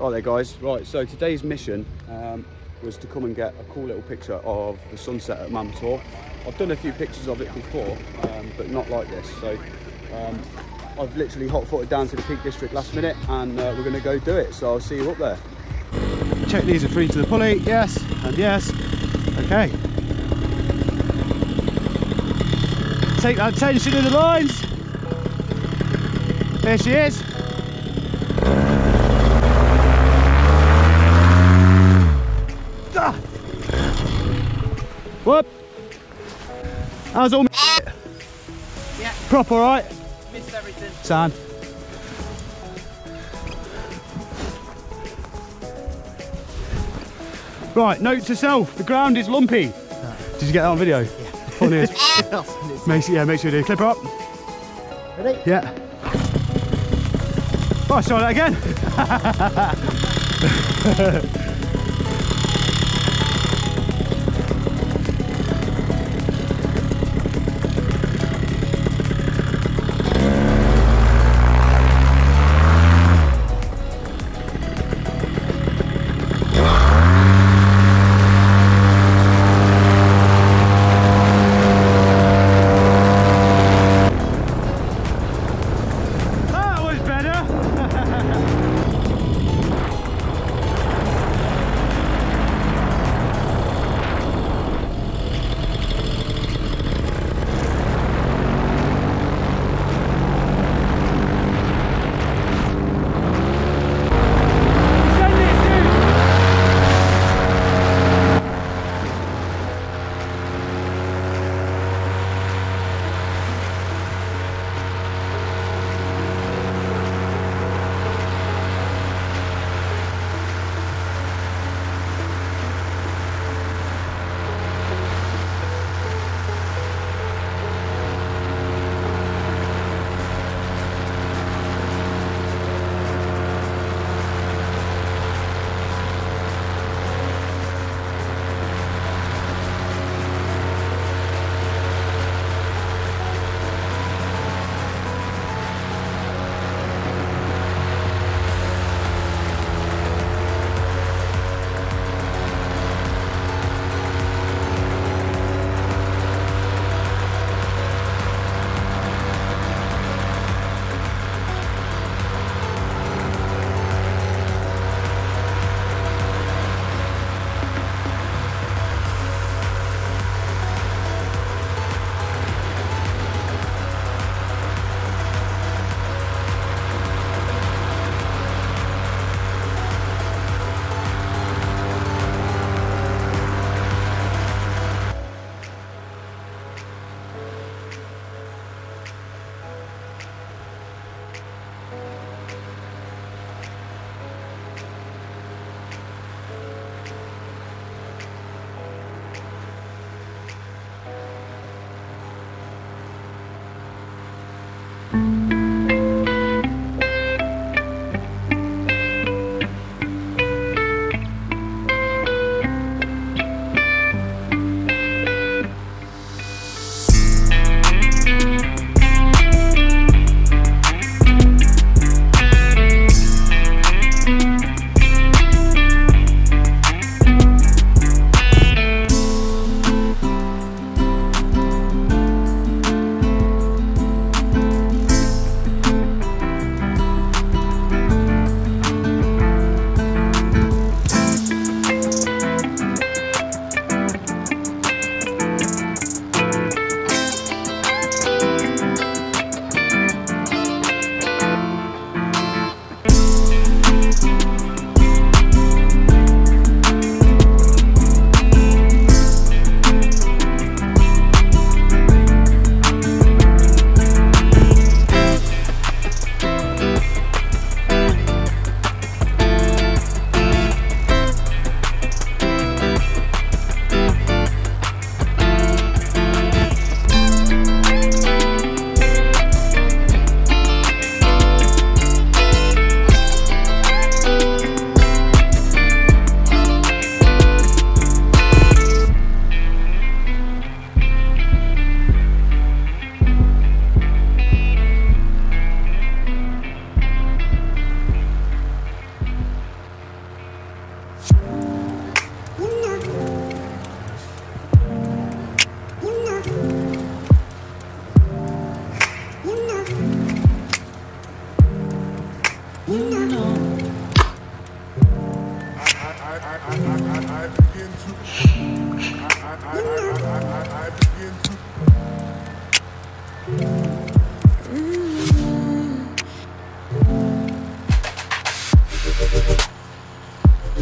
Right there guys, right so today's mission um, was to come and get a cool little picture of the sunset at Mam Tor. I've done a few pictures of it before, um, but not like this. So um, I've literally hot-footed down to the Peak District last minute and uh, we're going to go do it. So I'll see you up there. Check these are free to the pulley, yes, and yes. Okay. Take that tension in the lines. There she is. Whoop. How's all ah. Yeah. Prop all right? Missed everything. San. Right, note to self, the ground is lumpy. Did you get that on video? Yeah. Funny as ah, make yeah, make sure you do. Clip her up. Ready? Yeah. Oh, let's try that again.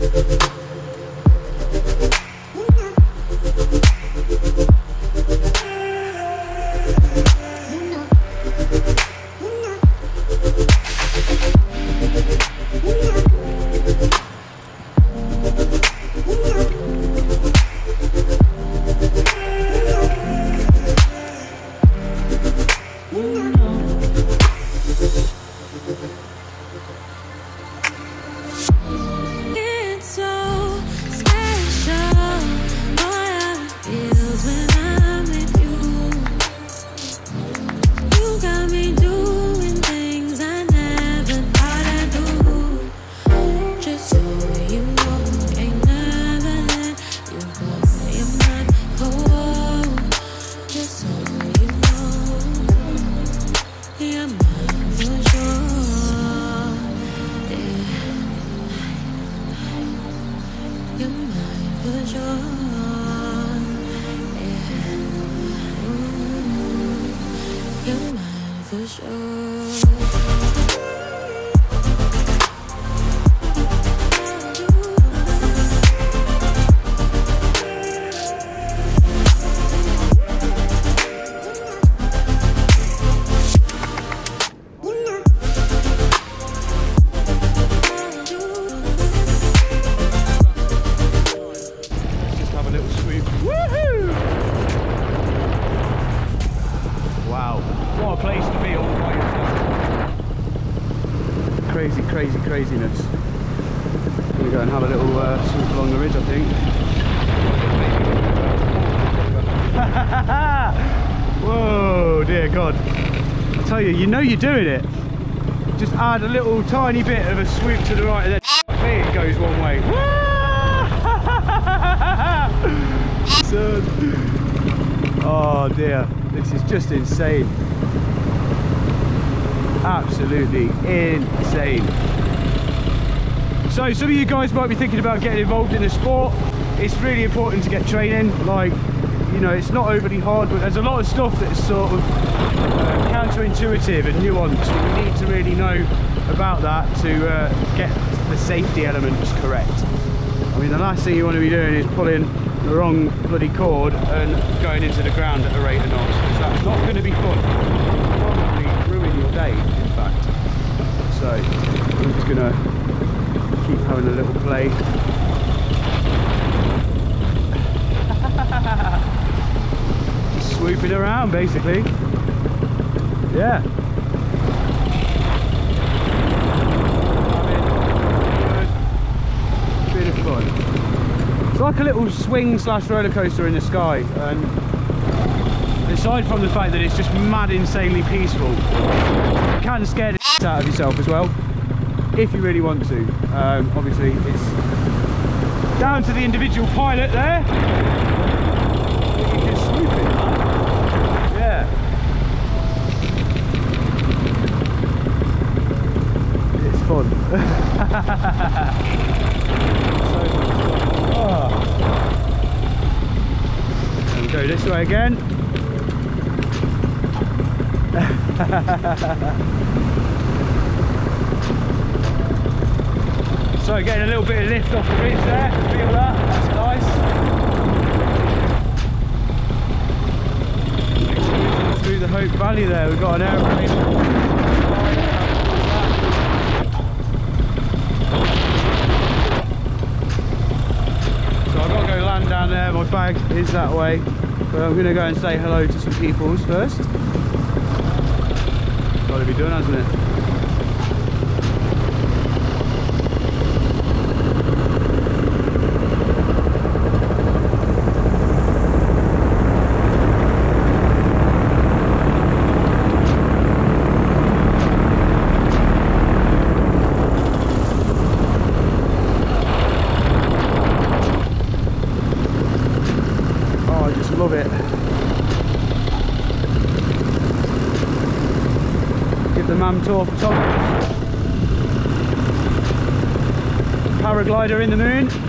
It's you're Whoa, dear God. I tell you, you know you're doing it. Just add a little tiny bit of a swoop to the right and then it goes one way. Oh dear, this is just insane. Absolutely insane. So some of you guys might be thinking about getting involved in the sport. It's really important to get training. Like, know, it's not overly hard, but there's a lot of stuff that's sort of uh, counterintuitive and nuanced. We need to really know about that to uh, get the safety elements correct. I mean, the last thing you want to be doing is pulling the wrong bloody cord and going into the ground at a rate of knots. 'cause That's not going to be fun. It'll probably ruin your day, in fact. So, I'm just going to keep having a little play. Swooping around, basically. Yeah. Bit of fun. It's like a little swing slash roller coaster in the sky, and aside from the fact that it's just mad insanely peaceful, you can scare the shit out of yourself as well, if you really want to. Um, obviously, it's down to the individual pilot there you can swoop it, man. Yeah. It's fun. so. Oh. And go this way again. So getting a little bit of lift off the ridge there, feel that, that's nice. Through the Hope Valley there, we've got an aeroplane. So Down there, my bag is that way. But I'm going to go and say hello to some peoples first. Got to be done, hasn't it? Oh, I just love it. Give the Mam Tor photography. Paraglider in the moon.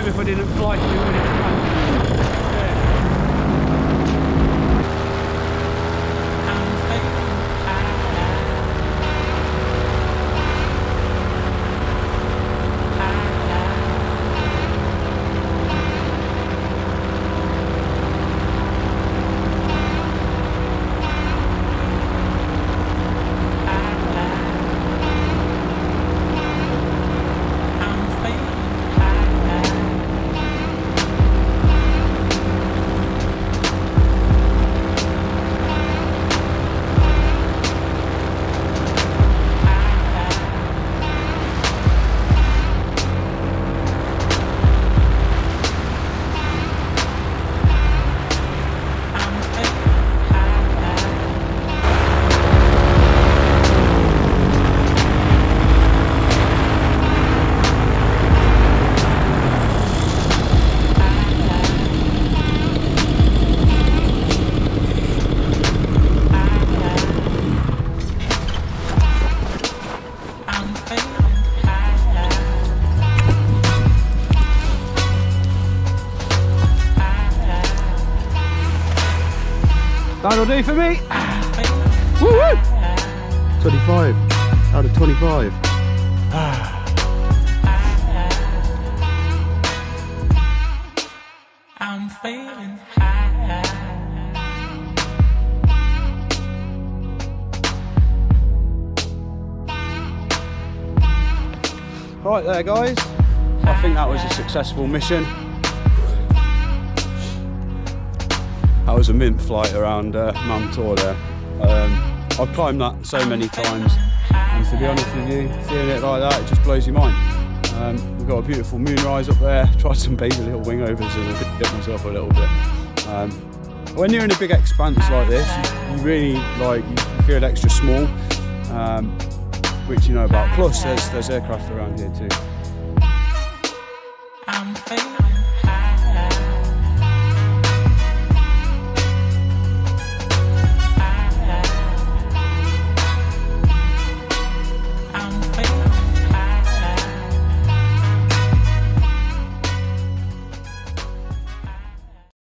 Time if I didn't fly That'll do for me. Woo woo! 25 out of 25. I'm feeling high. Right there, guys. I think that was a successful mission. That was a mint flight around uh, Mam Tor there. Um, I've climbed that so many times, and to be honest with you, seeing it like that, it just blows your mind. Um, we've got a beautiful moonrise up there. Tried some baby little wing overs and get myself a little bit. Um, when you're in a big expanse like this, you, you really like you feel extra small, um, which you know about. Plus, there's there's aircraft around here too.